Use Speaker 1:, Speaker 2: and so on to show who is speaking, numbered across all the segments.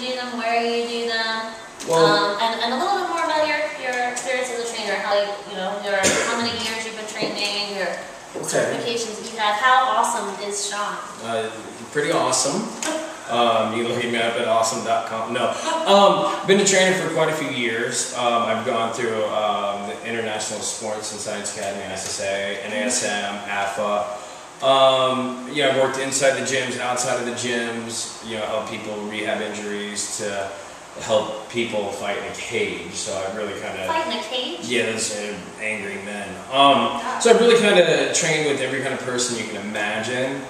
Speaker 1: do them, where you do them,
Speaker 2: Well-
Speaker 1: um, and, and a little bit more about your, your experience as a trainer, how you, you know, your, how many years you've been training, your
Speaker 2: Okay.
Speaker 1: certifications you have. How awesome is Sean?
Speaker 2: Uh, pretty awesome. Um, you can look me up at awesome.com. No, um, been a trainer for quite a few years. Um, I've gone through um, the International Sports and Science Academy, SSA, NASM, AFA. Um, you know, I've worked inside the gyms, outside of the gyms. You know, help people rehab injuries to help people fight in a cage. So I've really kind of
Speaker 1: Fight in a cage?
Speaker 2: yeah, those are angry men. Um, so I've really kind of trained with every kind of person you can imagine.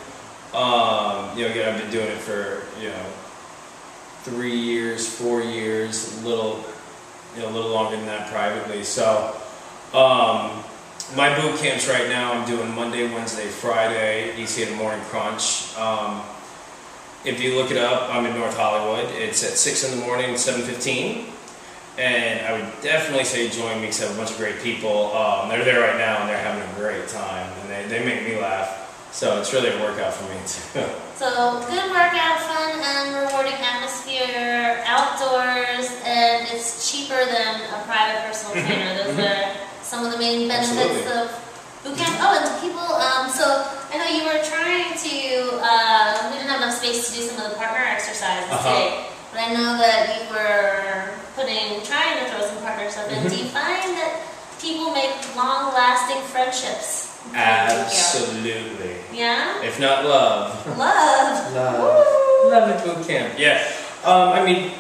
Speaker 2: Um, you know, again, I've been doing it for you know three years, four years, a little, you know, a little longer than that privately. So um, my boot camps right now, I'm doing Monday, Wednesday, Friday. It Morning Crunch. Um, if you look it up, I'm in North Hollywood. It's at six in the morning, seven fifteen. And I would definitely say join me because I have a bunch of great people. Um, they're there right now and they're having a great time and they, they make me laugh. So it's really a workout for me too.
Speaker 1: So good workout, fun and rewarding atmosphere, outdoors, and it's cheaper than a private personal trainer. Those are some of the main benefits
Speaker 2: Absolutely.
Speaker 1: of boot camp. Oh, and people, um, so I know you were trying to, uh, we didn't have enough space to do some of the partner exercises
Speaker 2: Uh-huh.
Speaker 1: today, but I know that you were putting, trying to throw some partner stuff in. Do you
Speaker 2: Mm-hmm.
Speaker 1: find that people make long-lasting friendships? in boot camp?
Speaker 2: Absolutely.
Speaker 1: Yeah?
Speaker 2: If not love.
Speaker 1: Love.
Speaker 2: Love. Love at boot camp. Yeah. Um, I mean,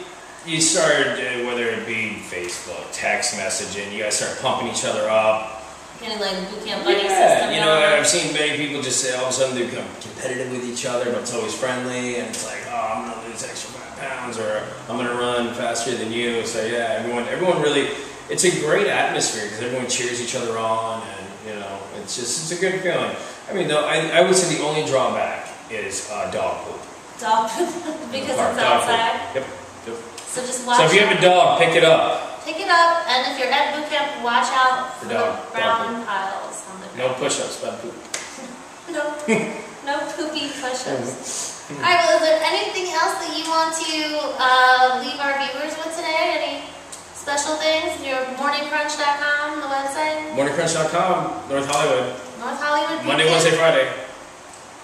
Speaker 2: you start, uh, whether it be Facebook, text messaging, you guys start pumping each other up.
Speaker 1: Getting like boot camp buddy
Speaker 2: Yeah,
Speaker 1: system.
Speaker 2: you know,
Speaker 1: going.
Speaker 2: I've seen many people just say all of a sudden they become competitive with each other, but it's always friendly, and it's like, oh, I'm gonna lose extra five pounds, or I'm gonna run faster than you. So yeah, everyone, everyone really, it's a great atmosphere because everyone cheers each other on, and you know, it's just, it's a good feeling. I mean, though, I, I would say the only drawback is uh, dog poop.
Speaker 1: Dog poop because it's outside.
Speaker 2: Yep. yep.
Speaker 1: So just watch.
Speaker 2: So if you have a dog, pick it up.
Speaker 1: Pick it up, and if you're at boot camp, watch out for
Speaker 2: The dog-
Speaker 1: the brown piles on the
Speaker 2: No push-ups, but poop.
Speaker 1: No, no poopy push-ups. All right. Well, is there anything else that you want to uh, leave our viewers with today? Any special things? Your morningcrunch.com, the website,
Speaker 2: MorningCrunch.com, North Hollywood.
Speaker 1: North Hollywood.
Speaker 2: Monday. Wednesday, Friday,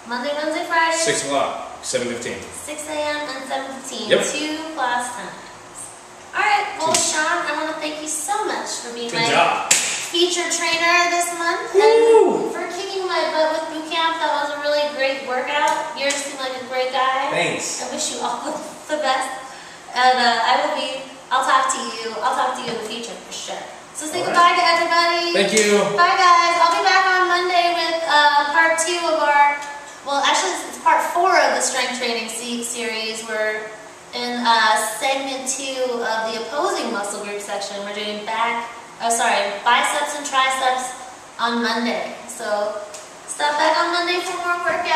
Speaker 1: Monday, Wednesday, Friday.
Speaker 2: 6 o'clock, 7.15.
Speaker 1: 6 a.m. and 7:15.
Speaker 2: Yep.
Speaker 1: Two class times. All right. Well, Sean, I want to thank you so much for being
Speaker 2: Good
Speaker 1: my
Speaker 2: job.
Speaker 1: featured trainer this month
Speaker 2: Woo!
Speaker 1: and for kicking my butt with boot camp. That was a really great workout. Yours seemed like a great guy.
Speaker 2: Thanks.
Speaker 1: I wish you all the best. And uh, I will be. I'll talk to you. I'll talk to you in the future for sure. So say
Speaker 2: All
Speaker 1: goodbye to everybody.
Speaker 2: Thank you.
Speaker 1: Bye guys. I'll be back on Monday with uh, part two of our, well actually it's part four of the strength training series. We're in uh, segment two of the opposing muscle group section. We're doing back, oh sorry, biceps and triceps on Monday. So stop back on Monday for more workout. Bye everybody.